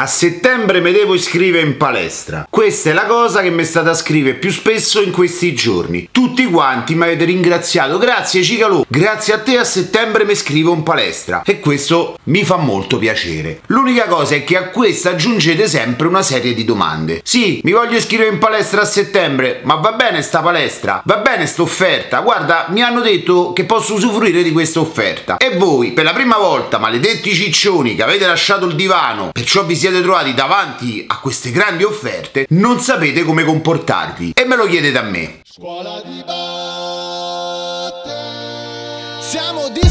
a settembre mi devo iscrivere in palestra. Questa è la cosa che mi è stata scrivere più spesso in questi giorni. Tutti quanti mi avete ringraziato. Grazie Cicalù, grazie a te a settembre mi iscrivo in palestra. E questo mi fa molto piacere. L'unica cosa è che a questa aggiungete sempre una serie di domande. Sì, mi voglio iscrivere in palestra a settembre, ma va bene sta palestra? Va bene sta offerta? Guarda, mi hanno detto che posso usufruire di questa offerta. E voi, per la prima volta, maledetti ciccioni che avete lasciato il divano, perciò vi siete trovati davanti a queste grandi offerte, non sapete come comportarvi. E me lo chiedete a me. Scuola di botte. Siamo di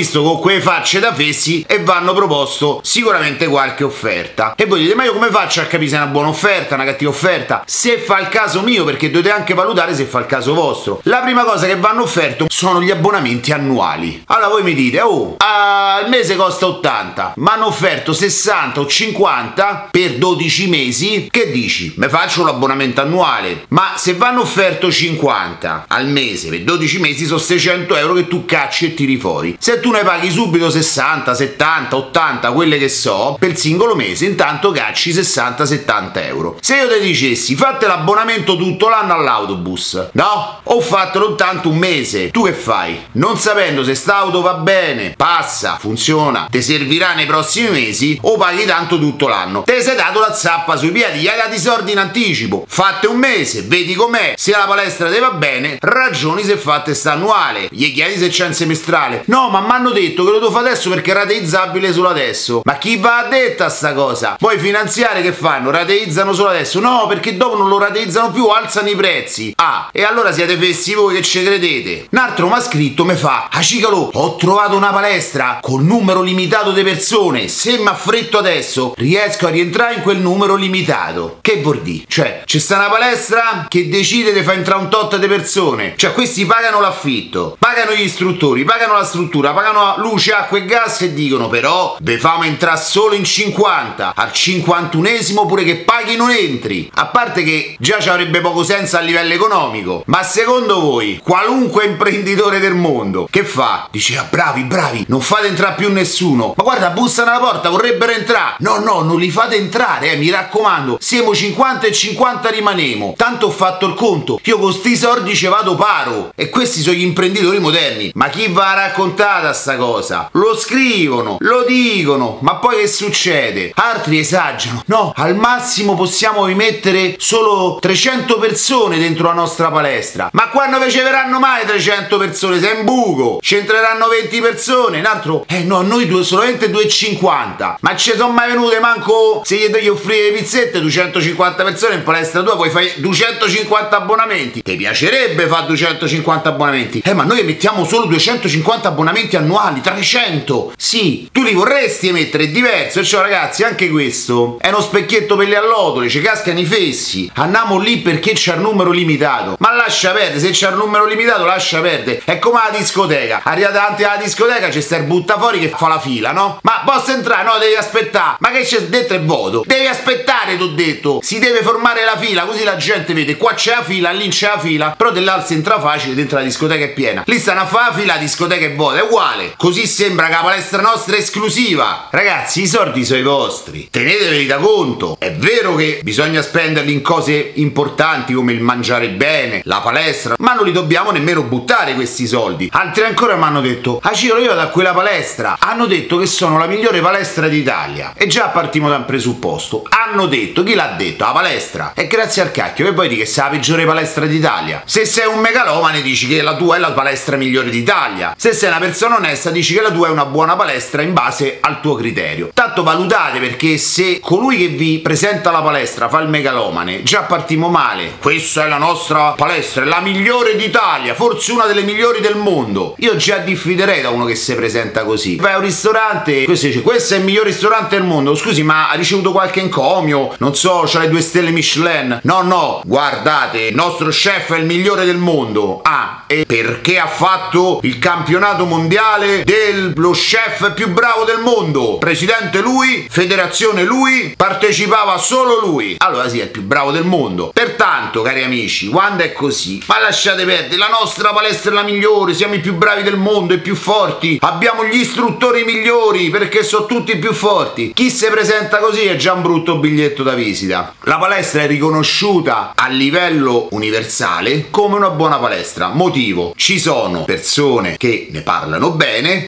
visto con quelle facce da fessi e vanno proposto sicuramente qualche offerta. E voi dite, ma io come faccio a capire se è una buona offerta, una cattiva offerta? Se fa il caso mio, perché dovete anche valutare se fa il caso vostro. La prima cosa che vanno offerto sono gli abbonamenti annuali. Allora voi mi dite, oh, al mese costa 80, ma hanno offerto 60 o 50 per 12 mesi, che dici? Me faccio l'abbonamento annuale. Ma se vanno offerto 50 al mese per 12 mesi sono 600 euro che tu cacci e tiri fuori. Se tu ne paghi subito 60, 70, 80, quelle che so, per singolo mese, intanto cacci 60-70 euro. Se io ti dicessi fate l'abbonamento tutto l'anno all'autobus, no? O fatelo tanto un mese, tu che fai? Non sapendo se st'auto va bene, passa, funziona, ti servirà nei prossimi mesi o paghi tanto tutto l'anno. Te sei dato la zappa sui piedi, gli hai dato i soldi in anticipo. Fate un mese, vedi com'è, se la palestra ti va bene, ragioni se fate sta annuale, gli chiedi se c'è un semestrale. No, ma hanno detto che lo devo fare adesso perché è rateizzabile solo adesso. Ma chi va a detta sta cosa? Poi i finanziari che fanno? Rateizzano solo adesso? No, perché dopo non lo rateizzano più, alzano i prezzi. Ah, e allora siete fessi voi che ci credete. Un altro mi ha scritto, mi fa, ah Cicalo, ho trovato una palestra con numero limitato di persone. Se mi affretto adesso, riesco a rientrare in quel numero limitato. Che vuol dire? Cioè, c'è sta una palestra che decide di far entrare un tot di persone. Cioè, questi pagano l'affitto, pagano gli istruttori, pagano la struttura, pagano luce, acqua e gas e dicono però ve famo entrare solo in 50, al 51esimo pure che paghi non entri. A parte che già ci avrebbe poco senso a livello economico, ma secondo voi qualunque imprenditore del mondo che fa? Dice ah, bravi, bravi, non fate entrare più nessuno. Ma guarda, bussano alla porta, vorrebbero entrare. No, no, non li fate entrare, eh, mi raccomando. Siamo 50 e 50 rimanemo. Tanto ho fatto il conto. Io con sti soldi ci vado paro. E questi sono gli imprenditori moderni. Ma chi va a raccontare sta cosa? Lo scrivono, lo dicono, ma poi che succede? Altri esagerano. No, al massimo possiamo rimettere solo 300 persone dentro la nostra palestra. Ma quando riceveranno mai 300 persone? Sei in buco. Ci entreranno 20 persone. Un altro, eh no, noi due, solamente 2,50. Ma ci sono mai venute manco se gli, gli offrire le pizzette 250 persone in palestra tua, puoi fare 250 abbonamenti. Ti piacerebbe fare 250 abbonamenti? Eh, ma noi mettiamo solo 250 abbonamenti annuali, 300. Sì, tu li vorresti mettere, è diverso. Cioè, ragazzi, anche questo è uno specchietto per le allodole, ci cascano i fessi. Andiamo lì perché c'è il numero limitato. Ma lascia perdere, se c'è il numero limitato, lascia perdere. È come la discoteca. Arriva davanti alla discoteca, c'è sta il buttafuori che fa la fila, no? Ma posso entrare? No, devi aspettare. Ma che c'è dentro è voto? Devi aspettare, t'ho detto. Si deve formare la fila, così la gente vede. Qua c'è la fila, lì c'è la fila. Però dell'altro entra facile, dentro la discoteca è piena. Lì stanno a fare la fila, la discoteca è vuota. È uguale. Così sembra che la palestra nostra è esclusiva. Ragazzi, i soldi sono i vostri. Teneteveli da conto. È vero che bisogna spenderli in cose importanti come il mangiare bene, la palestra, ma non li dobbiamo nemmeno buttare questi soldi. Altri ancora mi hanno detto, ah Ciro, io da quella palestra. Hanno detto che sono la migliore palestra d'Italia. E già partiamo da un presupposto. Hanno detto, chi l'ha detto? La palestra. E grazie al cacchio, che poi di che sei la peggiore palestra d'Italia. Se sei un megalomane dici che la tua è la palestra migliore d'Italia. Se sei una persona onesta dici che la tua è una buona palestra in base al tuo criterio. Tanto valutate perché se colui che vi presenta la palestra fa il megalomane, già partiamo male. Questa è la nostra palestra, è la migliore d'Italia, forse una delle migliori del mondo. Io già diffiderei da uno che si presenta così. Vai a un ristorante, questo dice, questo è il miglior ristorante del mondo. Scusi, ma ha ricevuto qualche encomio? Non so, c'ha le due stelle Michelin. No, no, guardate, il nostro chef è il migliore del mondo. Ah, e perché ha fatto il campionato mondiale dello chef più bravo del mondo. Presidente lui, federazione lui, partecipava solo lui. Allora sì, è il più bravo del mondo. Pertanto, cari amici, quando è così, ma lasciate perdere, la nostra palestra è la migliore, siamo i più bravi del mondo, i più forti, abbiamo gli istruttori migliori perché sono tutti più forti. Chi si presenta così è già un brutto biglietto da visita. La palestra è riconosciuta a livello universale come una buona palestra. Motivo, ci sono persone che ne parlano bene,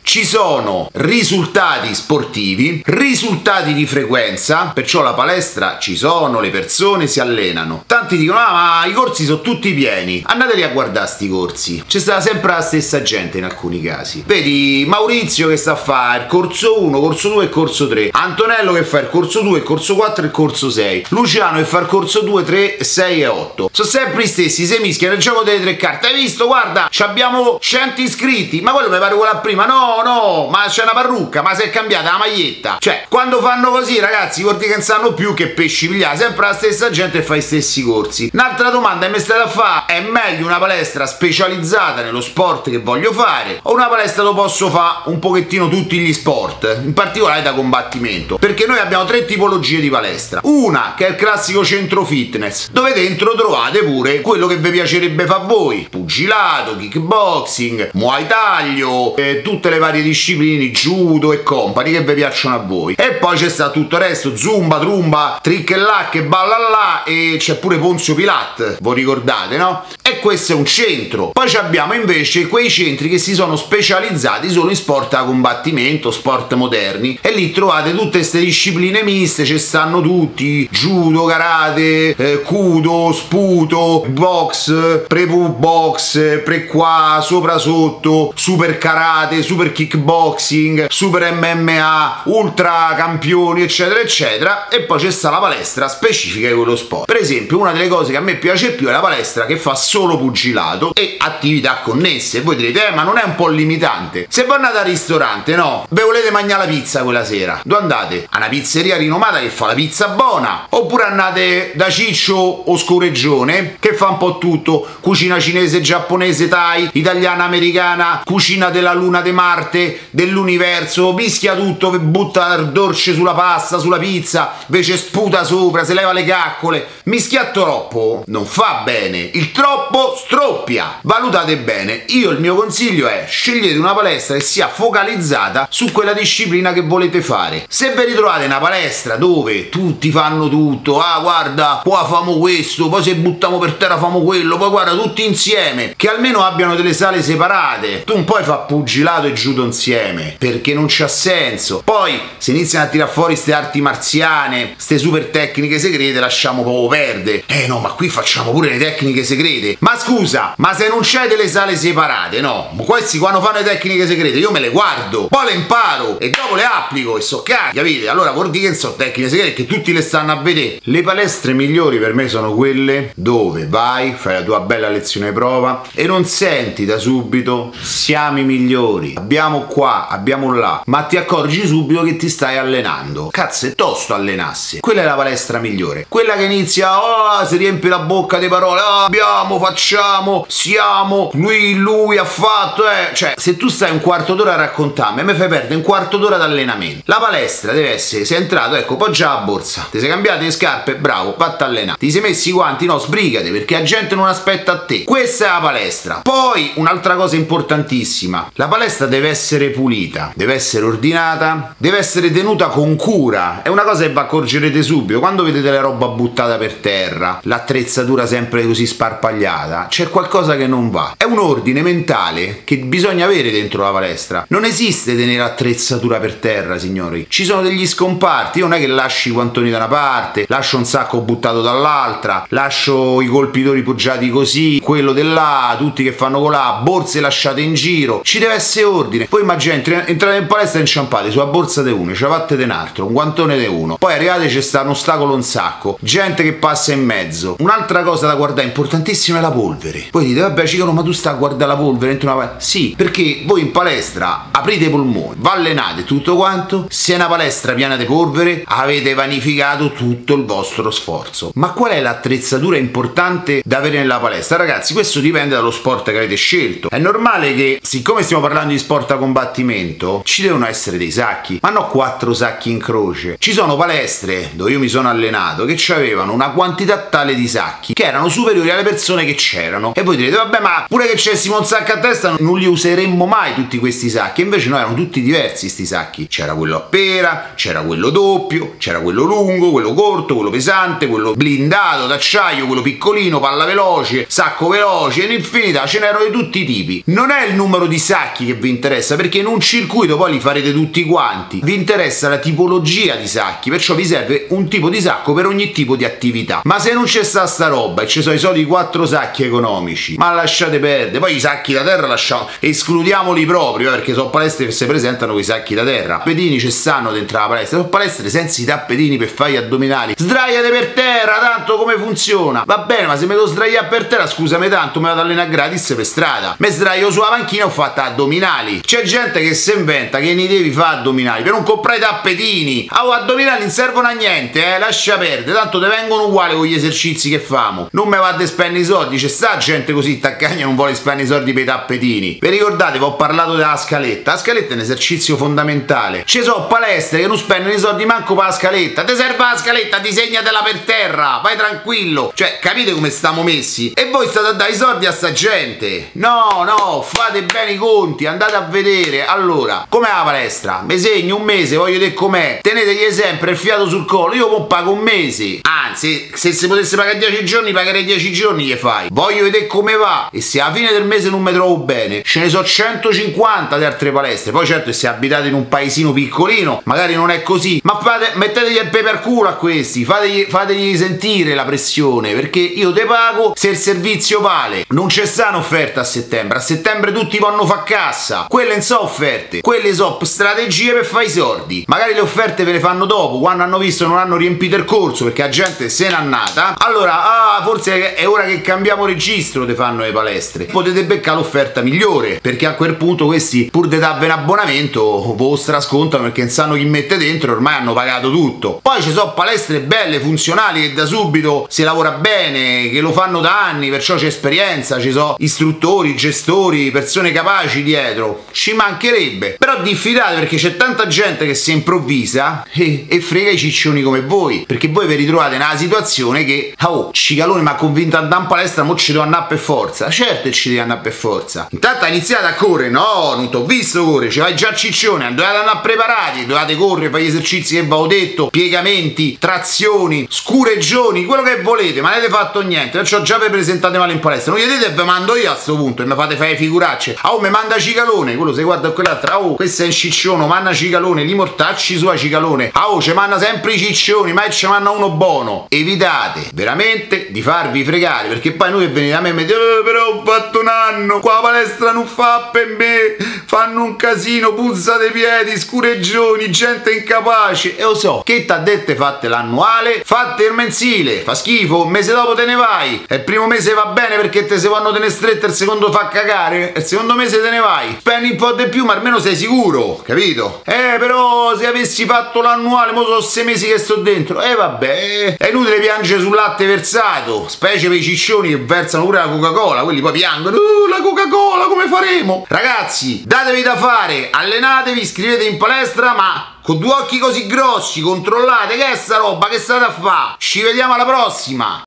ci sono risultati sportivi, risultati di frequenza, perciò la palestra ci sono, le persone si allenano. Tanti dicono, ah ma i corsi sono tutti pieni, andateli a guardare sti corsi. C'è stata sempre la stessa gente in alcuni casi. Vedi Maurizio che sta a fare il corso 1, corso 2 e corso 3, Antonello che fa il corso 2, il corso 4 e il corso 6, Luciano che fa il corso 2, 3, 6 e 8. Sono sempre gli stessi, se mischiano il gioco delle tre carte. Hai visto? Guarda, abbiamo 100 iscritti, ma quello mi pare quella prima. No, no, ma c'è una parrucca, ma si è cambiata la maglietta. Cioè, quando fanno così, ragazzi, vuol dire che non sanno più che pesci pigliare, sempre la stessa gente e fa i stessi corsi. Un'altra domanda che mi state a fare, è meglio una palestra specializzata nello sport che voglio fare o una palestra dove posso fare un pochettino tutti gli sport, in particolare da combattimento? Perché noi abbiamo tre tipologie di palestra. Una che è il classico centro fitness, dove dentro trovate pure quello che vi piacerebbe fare voi, pugilato, kickboxing, muay taglio, eh, tutte le varie discipline, judo e company che vi piacciono a voi. E poi c'è sta tutto il resto, zumba, trumba, trick e lac e balla là e c'è pure Ponzio Pilat, voi ricordate, no? E questo è un centro. Poi abbiamo invece quei centri che si sono specializzati solo in sport da combattimento, sport moderni e lì trovate tutte queste discipline miste, ci stanno tutti, judo, karate, eh, kudo, sputo, box, pre-pu box, pre-qua, sopra sotto, super karate, super kickboxing, super MMA, ultra campioni, eccetera, eccetera. E poi c'è sta la palestra specifica di quello sport. Per esempio, una delle cose che a me piace più è la palestra che fa solo pugilato e attività connesse. Voi direte, eh, ma non è un po' limitante? Se voi andate al ristorante, no? Ve volete mangiare la pizza quella sera? Dove andate? A una pizzeria rinomata che fa la pizza buona? Oppure andate da Ciccio o Scoreggione che fa un po' tutto? Cucina cinese, giapponese, thai, italiana, americana, cucina della luna de Marte, dell'universo, mischia tutto, butta il dolce sulla pasta, sulla pizza, invece sputa sopra, se leva le caccole. Mischia troppo non fa bene, il troppo stroppia. Valutate bene, io il mio consiglio è scegliete una palestra che sia focalizzata su quella disciplina che volete fare. Se vi ritrovate una palestra dove tutti fanno tutto, ah guarda, qua famo questo, poi se buttiamo per terra famo quello, poi guarda tutti insieme, che almeno abbiano delle sale separate. Tu non puoi fare pugilato e judo insieme, perché non c'ha senso. Poi se iniziano a tirare fuori queste arti marziane, queste super tecniche segrete, lasciamo proprio perdere. Eh no, ma qui facciamo pure le tecniche segrete. Ma scusa, ma se non c'hai delle sale separate, no? Questi quando fanno le tecniche segrete io me le guardo, poi le imparo e dopo le applico e so cacchio, capite? Allora vuol dire che sono tecniche segrete che tutti le stanno a vedere. Le palestre migliori per me sono quelle dove vai, fai la tua bella lezione prova e non senti da subito siamo i migliori, abbiamo qua, abbiamo là, ma ti accorgi subito che ti stai allenando. Cazzo, è tosto allenarsi. Quella è la palestra migliore. Quella che inizia, oh, si riempie la bocca di parole, oh, abbiamo, facciamo, siamo, lui, lui ha fatto, eh. Cioè, se tu stai un quarto d'ora a raccontarmi, a me fai perdere un quarto d'ora d'allenamento. La palestra deve essere, sei entrato, ecco, poggia la borsa, ti sei cambiate le scarpe, bravo, vatti allenare. Ti sei messi i guanti, no, sbrigate, perché la gente non aspetta a te. Questa è la palestra. Poi, un'altra cosa importantissima, la palestra deve essere pulita, deve essere ordinata, deve essere tenuta con cura. È una cosa che vi accorgerete subito, quando vedete la roba buttata per terra, l'attrezzatura sempre così sparpagliata, c'è qualcosa che non va. È un ordine mentale che bisogna avere dentro la palestra. Non esiste tenere attrezzatura per terra, signori. Ci sono degli scomparti. Io non è che lasci i guantoni da una parte, lascio un sacco buttato dall'altra, lascio i colpitori poggiati così, quello là, tutti che fanno colà, borse lasciate in giro. Ci deve essere ordine. Poi immaginate, entrate in palestra e inciampate sulla borsa di uno, ciabatte di un altro, un guantone di uno. Poi arrivate c'è sta un ostacolo un sacco, gente che passa in mezzo. Un'altra cosa da guardare importantissima è la polvere. Poi dite, vabbè, Cicano, ma tu stai a guardare la polvere dentro una palestra? Sì, perché voi in palestra aprite i polmoni, vi allenate tutto quanto, se è una palestra piena di polvere avete vanificato tutto il vostro sforzo. Ma qual è l'attrezzatura importante da avere nella palestra? Ragazzi, questo dipende dallo sport che avete scelto. È normale che siccome stiamo parlando di sport a combattimento, ci devono essere dei sacchi, ma non quattro sacchi in croce. Ci sono palestre dove io mi sono allenato che avevano una quantità tale di sacchi che erano superiori alle persone che c'erano. E voi direte, vabbè, ma pure che c'essimo un sacco a testa non li useremmo mai tutti questi sacchi. Invece no, erano tutti diversi sti sacchi. C'era quello a pera, c'era quello doppio, c'era quello lungo, quello corto, quello pesante, quello blindato d'acciaio, quello piccolino, palla veloce, sacco veloce, in infinità, ce n'erano di tutti i tipi. Non è il numero di sacchi che vi interessa, perché in un circuito poi li farete tutti quanti. Vi interessa la tipologia di sacchi, perciò vi serve un tipo di sacco per ogni tipo di attività. Ma se non c'è sta sta roba e ci sono i soliti quattro sacchi economici, ma lasciate perdere. Poi i sacchi da terra lasciamo, escludiamoli proprio, eh, perché sono palestre che si presentano con i sacchi da terra. Tappetini ci stanno dentro la palestra, sono palestre senza i tappetini per fare gli addominali. Sdraiate per terra, tanto come funziona? Va bene, ma se me lo sdraiare per terra, scusami tanto, me vado ad allenare gratis per strada. Me sdraio sulla panchina ho fatto addominali. C'è gente che si inventa che ne devi fare addominali per non comprare i tappetini. Ah, oh, addominali non servono a niente, eh, lascia perdere, tanto te vengono uguali con gli esercizi che famo. Non me vado a spendere i soldi, c'è sta gente così taccagna non vuole spendere i soldi per i tappetini. Vi ricordate, vi ho parlato della scaletta. La scaletta è un esercizio fondamentale. Ci sono palestre che non spendono i soldi manco per la scaletta. Ti serve la scaletta, disegnatela per terra, vai tranquillo. Cioè, capite come stiamo messi? E voi state a dare i soldi a sta gente. No, no, fate bene i conti, andate a vedere. Allora, com'è la palestra? Mi segno un mese, voglio vedere com'è. Tenetegli sempre il fiato sul collo. Io mo pago un mese. Anzi, se si potesse pagare 10 giorni, pagherei 10 giorni gli fai. Voglio vedere come va. E se alla fine del mese non mi trovo bene, ce ne so 150 di altre palestre. Poi certo, se abitate in un paesino piccolino, magari non è così. Ma fate, mettetegli il pepe al culo a questi, fategli, fategli sentire la pressione, perché io te pago se il servizio vale. Non c'è sta un'offerta a settembre. A settembre tutti vanno fa cassa. Quelle non so offerte, quelle so strategie per fare i soldi. Magari le offerte ve le fanno dopo, quando hanno visto non hanno riempito il corso perché la gente se n'è annata. Allora, ah, forse è ora che cambiamo registro, te fanno le palestre. Potete beccare l'offerta migliore, perché a quel punto questi, pur di darvi un abbonamento, voi strascontano perché non sanno chi mette dentro, ormai hanno pagato tutto. Poi ci sono palestre belle, funzionali, che da subito si lavora bene, che lo fanno da anni, perciò c'è esperienza, ci sono istruttori, gestori, persone capaci dietro. Ci mancherebbe. Però diffidate perché c'è tanta gente che si improvvisa e, e frega i ciccioni come voi, perché voi vi ritrovate nella situazione che, oh, Cicalone mi ha convinto ad andare in palestra, mo ci devo andare per forza. Certo ci devi andare per forza. Intanto ha iniziato a correre, no, non ti ho visto correre, ci vai già ciccione, dovete andare preparati, dovete correre, fare gli esercizi che vi ho detto, piegamenti, trazioni, scureggioni, quello che volete, ma non avete fatto niente, perciò già vi presentate male in palestra. Non gli dite e vi mando io a sto punto e mi fate fare figuracce. Oh, mi manda Cicalone, quello se guarda quell'altra, oh, questo è un ciccione, manna Cicalone, li mortacci sua Cicalone. Oh, ci manna sempre i ciccioni, ma ci manna uno buono. Evitate veramente di farvi fregare, perché poi noi venite a me e mi dite, eh, però ho fatto un anno, qua la palestra non fa per me, fanno un casino, puzza dei piedi, scureggioni, gente incapace. E lo so, che t'ha detto fatte l'annuale, fatte il mensile, fa schifo, un mese dopo te ne vai. E il primo mese va bene perché te se vanno te ne strette, il secondo fa cagare, e il secondo mese te ne vai. Spendi un po' di più, ma almeno sei sicuro, capito? Eh, però se avessi fatto l'annuale, mo sono sei mesi che sto dentro. Eh, vabbè, è inutile piangere sul latte versato, specie per i ciccioni che versano pure la Coca-Cola, quelli poi piangono, uh, la Coca-Cola come faremo? Ragazzi, datevi da fare, allenatevi, iscrivetevi in palestra, ma con due occhi così grossi, controllate, che è sta roba, che state a fare? Ci vediamo alla prossima!